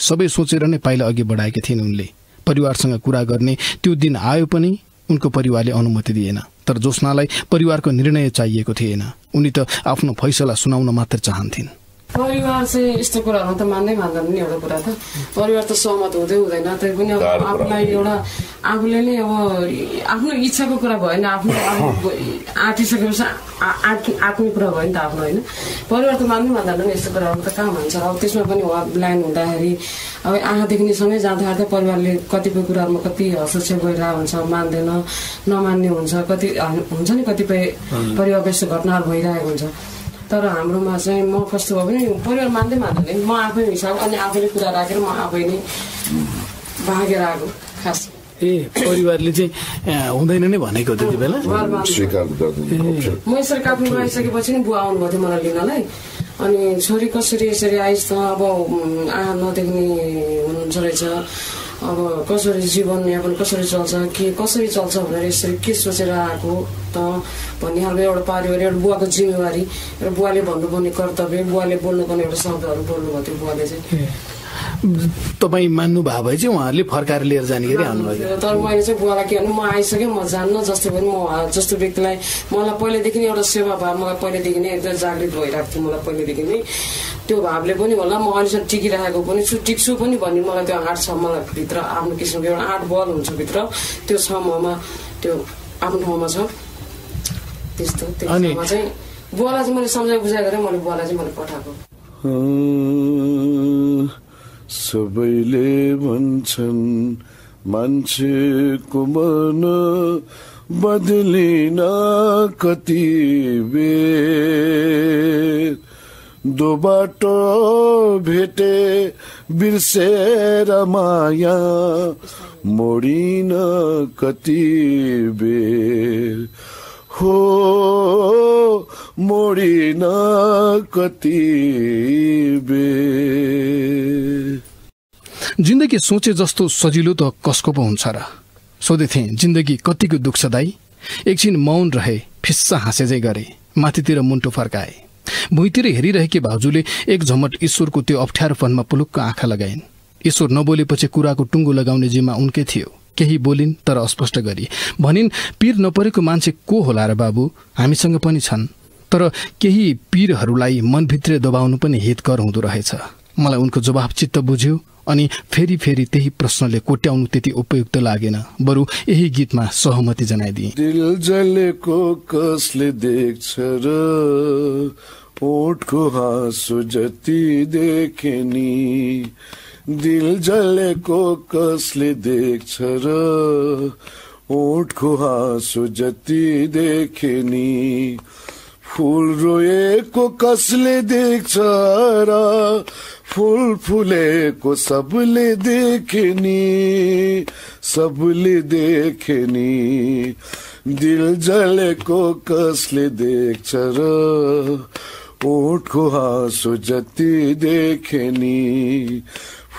S2: सबै सोचेर नै पाइला अघि बढाएकी थिइन् उनले। परिवारसँग कुरा गर्ने त्यो दिन आयो पनि उनको परिवारले अनुमति दिएन तर जोस्नालाई परिवारको निर्णय चाहिएको थिएन। उनी त आफ्नो फैसला सुनाउन मात्र चाहन्थिन्।
S4: परिवार चाहिँ यस्तो कुराहरू त मान्दै मान्दैन नि एउटा कुरा त परिवार त सहमत हुँदै हुँदैन तै पनि अब आफूलाई एउटा आफूले नै अब आफ्नो इच्छाको कुरा भएन आफ्नो अब आँटिसकेपछि आँट्ने कुरा भयो नि त आफ्नो होइन परिवार त मान्दै मान्दैन नि यस्तो कुराहरू त कहाँ मान्छ अब त्यसमा पनि उहाँ लाइन हुँदाखेरि अब आँखादेखि नै सँगै जाँदाखेरि त परिवारले कतिपय कुराहरूमा कति हस्तक्षेप गरिरहेको हुन्छ मान्दैन नमान्ने हुन्छ कति हुन्छ नि कतिपय परिवार व्यस्त घटनाहरू भइरहेको हुन्छ तर हाम्रोमा चाहिँ म कस्तो भयो भने परिवार मान्दै मान्दैन म आफै हिसाब अनि आफैले कुरा राखेर म आफै नै भागेर आएको खास।
S5: ए परिवारले चाहिँ हुँदैन नै भनेको त्यति बेला?
S4: म यसरी काठमाडौँ आइसकेपछि नि बुवा आउनुभएको थियो मलाई लिनलाई। अनि छोरी कसरी यसरी आइस् त अब आँखा नदेख्ने हुनुहुन्छ रहेछ। अब कसरी जीवनयापन कसरी चल्छ के कसरी चल्छ भनेर यसरी के सोचेर आएको त भन्ने खालको एउटा पारिवारिक एउटा बुवाको जिम्मेवारी। एउटा बुवाले भन्नुपर्ने कर्तव्य बुवाले बोल्नुपर्ने एउटा शब्दहरू बोल्नुभएको थियो बुवाले चाहिँ।
S5: तपाईँ मान्नु भयो भए चाहिँ उहाँहरूले फर्काएर लिएर जाने गरी आउनुभयो
S4: तर मैले चाहिँ बुवालाई के भने म आइसकेँ म जान्न जस्तो पनि म जस्तो व्यक्तिलाई मलाई पहिलेदेखि नै एउटा सेवा भाव मलाई पहिलेदेखि नै एकदम जागृत भइरहेको थियो मलाई पहिलेदेखि नै। त्यो भावले पनि होला म अहिलेसम्म टिकिरहेको पनि छु टिक्छु पनि भन्ने मलाई त्यो आँट छ मलाई भित्र आफ्नो किसिमको एउटा आँट बल हुन्छ भित्र त्यो छ ममा त्यो आफ्नो ठाउँमा छ। त्यस्तो त्यो चाहिँ बुवालाई चाहिँ मैले सम्झाइ बुझाइ गरेँ मैले बुवालाई चाहिँ मैले पठाएको।
S3: सबैले भन्छन् मान्छेको मन बदलिन कति बेर। दो बाटो भेटे बिर्सेर माया मोडिन कति बेर। हो मोडिन कति बेर।
S2: जिन्दगी सोचे जस्तो सजिलो त कसको पो हुन्छ र? सोधेथे जिन्दगी कतिको दुःखदाई एकछिन मौन रहे फिस्सा हाँसेझै गरे माथितिर मुन्टो फर्काए। भुइँतिर हेरिरहेकी भाउजूले एक झमट ईश्वरको त्यो अप्ठ्यारोपनमा पुलुक्क आँखा लगाइन्। ईश्वर नबोलेपछि कुराको टुङ्गो लगाउने जिम्मा उनकै थियो। केही बोलिन् तर अस्पष्ट गरी। भनिन् पीर नपरेको मान्छे को होला र बाबु? हामीसँग पनि छन्। तर केही पीरहरूलाई मनभित्रै दबाउनु पनि हितकर हुँदो रहेछ। मलाई उनको जवाब चित्त बुझ्यो। अनि फेरि फेरि त्यही प्रश्नले कोट्याउनु त्यति उपयुक्त लागेन। बरु यही गीतमा सहमति जनाइदिए।
S3: कसले ओठको हाँसो जति देखे नि। दिल जलेको कसले देख्छ ओठको हाँसो जति देखे फुल रोएको कसले देख्छ र? फुल फुलेको सबले देखे नि सबले देखे नि दिल जलेको कसले देख्छ र? ओठको हाँसो जति देखे नि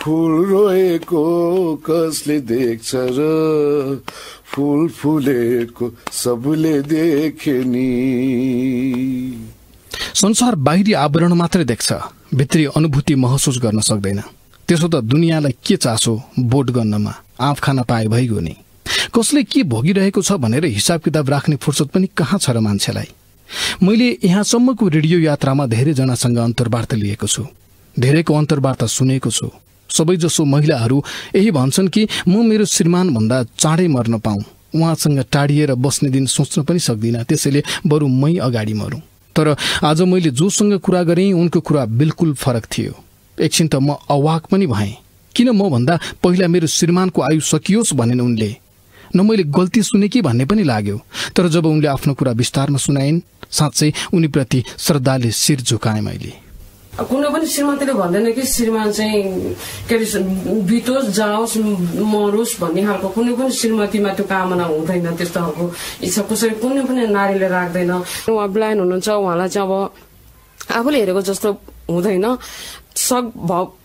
S3: फुल रोएको कसले देख्छ र? फुल फुलेको सबले देखे
S2: संसार बाहिरी आवरण मात्रै देख्छ भित्री अनुभूति महसुस गर्न सक्दैन। त्यसो त दुनियाँलाई के चासो भोट गर्नमा आँप खान पाए भइगयो नि। कसले के भोगिरहेको छ भनेर हिसाब किताब राख्ने फुर्सद पनि कहाँ छ र मान्छेलाई? मैले यहाँसम्मको रेडियो यात्रामा धेरैजनासँग अन्तर्वार्ता लिएको छु। धेरैको अन्तर्वार्ता सुनेको छु। सबैजसो महिलाहरू यही भन्छन् कि म मेरो श्रीमानभन्दा चाँडै मर्न पाऊँ। उहाँसँग टाढिएर बस्ने दिन सोच्न पनि सक्दिनँ। त्यसैले बरु मै अगाडि मरौँ। तर आज मैले जोसँग कुरा गरेँ उनको कुरा बिल्कुल फरक थियो। एकछिन त म अवाक पनि भएँ। किन म भन्दा पहिला मेरो श्रीमानको आयु सकियोस् भनेन उनले। न मैले गल्ती सुने कि भन्ने पनि लाग्यो। तर जब उनले आफ्नो कुरा विस्तारमा सुनाइन् साँच्चै उनीप्रति श्रद्धाले शिर झुकाएँ मैले।
S4: कुनै पनि श्रीमतीले भन्दैन कि श्रीमान चाहिँ के अरे बितोस् जाओस् मरोस् भन्ने खालको कुनै पनि श्रीमतीमा त्यो कामना हुँदैन त्यस्तो खालको इच्छा कसरी कुनै पनि नारीले राख्दैन। उहाँ ब्लाइन्ड हुनुहुन्छ उहाँलाई चाहिँ अब आफूले हेरेको जस्तो हुँदैन। सक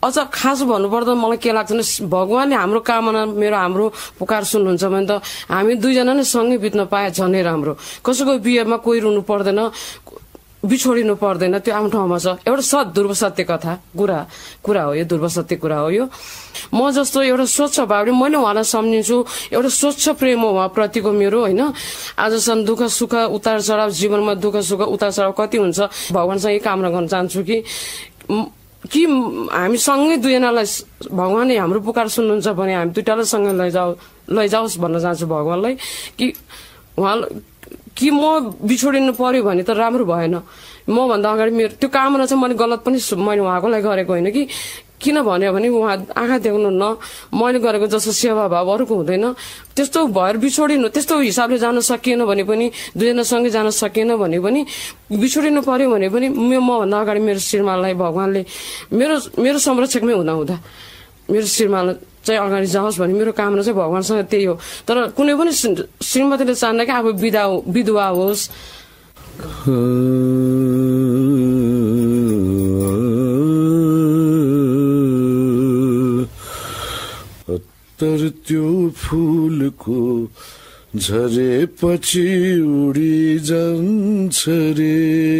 S4: अझ खास भन्नुपर्दा मलाई के लाग्छ भने भगवान्ले हाम्रो कामना मेरो हाम्रो पुकार सुन्नुहुन्छ भने त हामी दुईजना नै सँगै बित्न पाए झनै राम्रो। कसैको बिहेमा कोही रुनु पर्दैन। बिछोडिनु पर्दैन त्यो आफ्नो ठाउँमा छ। एउटा सत ध्रुव सत्य कथा कुरा कुरा हो यो ध्रुव सत्य कुरा हो यो। म जस्तो एउटा स्वच्छ भावले मैले उहाँलाई सम्झिन्छु एउटा स्वच्छ प्रेम हो उहाँप्रतिको मेरो होइन? आजसम्म दुःख सुख उतार चढाव जीवनमा दुःख सुख उतार चढाव कति हुन्छ? भगवान्सँग यही कामना गर्न चाहन्छु कि कि हामी सँगै दुईजनालाई भगवान्ले हाम्रो पुकार सुन्नुहुन्छ भने हामी दुइटालाई सँगै लैजाऊ लैजाओस् भन्न चाहन्छु भगवान्लाई कि उहाँ कि म बिछोडिनु पर्यो भने त राम्रो भएन। मभन्दा अगाडि मेरो त्यो कामना चाहिँ मैले गलत पनि मैले उहाँको लागि गरेको होइन कि किन भन्यो भने उहाँ आँखा न। मैले गरेको जस्तो सेवा भाव अरूको हुँदैन। त्यस्तो भएर बिछोडिनु त्यस्तो हिसाबले जान सकिएन भने पनि दुईजनासँगै जान सकिएन भने पनि बिछोडिनु पर्यो भने पनि मभन्दा अगाडि मेरो श्रीमानलाई भगवान्ले मेरो मेरो संरक्षकमै हुँदा हुँदा मेरो श्रीमान चाहिँ अगाडि जाओस् भन्ने मेरो कामना चाहिँ भगवान्सँग त्यही हो। तर कुनै पनि श्री- श्रीमतीले चाहन्न कि आफू विधा विधवा होस्।
S3: अत्तर त्यो फुलको झरेपछि उडी जान्छ रे।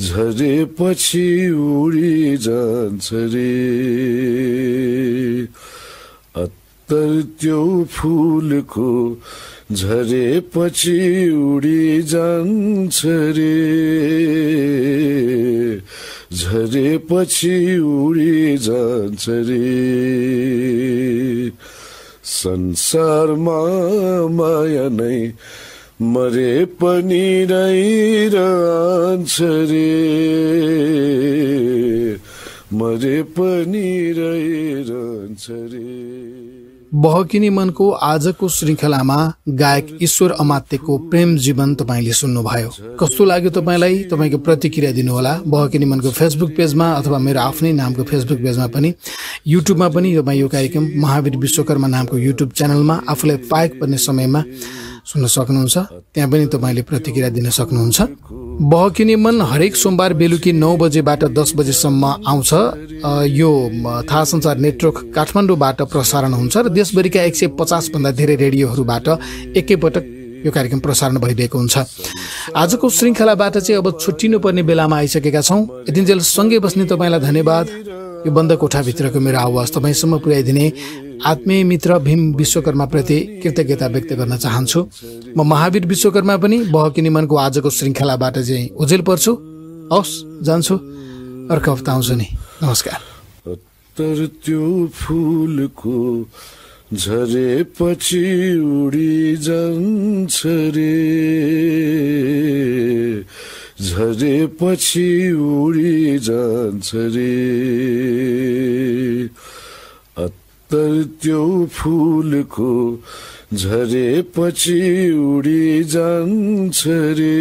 S3: झरेपछि उडी जान्छ रे। अत्तर त्यो फुलको झरेपछि उडी जान्छ रे। झरेपछि उडी जान्छ रे। संसारमा माया नै मरे पनि रहिरहन्छ रे मरे पनि रहिरहन्छ रे
S2: बहकिनी मनको आजको श्रृङ्खलामा गायक ईश्वर अमात्यको प्रेम जीवन तपाईँले सुन्नुभयो। कस्तो लाग्यो तपाईँलाई? तपाईँको प्रतिक्रिया दिनुहोला। बहकिनी मनको फेसबुक पेजमा अथवा मेरो आफ्नै नामको फेसबुक पेजमा पनि युट्युबमा पनि तपाईँ यो कार्यक्रम महावीर विश्वकर्मा नामको युट्युब च्यानलमा आफूलाई पाएक पर्ने समयमा सुन्न सक्नुहुन्छ। त्यहाँ पनि तपाईँले प्रतिक्रिया दिन सक्नुहुन्छ। बहकिने मन हरेक सोमबार बेलुकी नौ बजेबाट दस बजेसम्म आउँछ। यो थाहा संसार नेटवर्क काठमाडौँबाट प्रसारण हुन्छ र देशभरिका एक सय पचासभन्दा धेरै रेडियोहरूबाट एकैपटक यो कार्यक्रम प्रसारण भइरहेको हुन्छ। आजको श्रृङ्खलाबाट चाहिँ अब छुट्टिनु पर्ने बेलामा आइसकेका छौँ। यतिन्जेल सँगै बस्ने तपाईँलाई धन्यवाद। यो बन्द कोठाभित्रको मेरो आवाज तपाईँसम्म पुर्याइदिने आत्मीय मित्र भीम विश्वकर्माप्रति कृतज्ञता व्यक्त गर्न चाहन्छु। म महावीर विश्वकर्मा पनि बहकिनी मनको आजको श्रृङ्खलाबाट चाहिँ ओझेल पर्छु। हवस् जान्छु। अर्को हप्ता आउँछु नि। नमस्कार।
S3: त्यो फुलको झरेपछि उडी जान्छ रे। झरेपछि उडी जान्छ रे अत्तर त्यो फुलको झरेपछि उडी जान्छ रे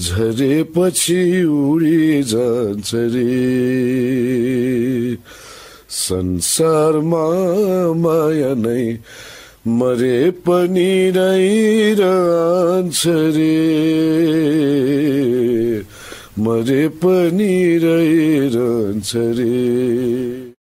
S3: झरेपछि उडी जान्छ रे संसारमा माया नै मरे पनि रहिरहन्छ रे मरे पनि रहिरहन्छ रे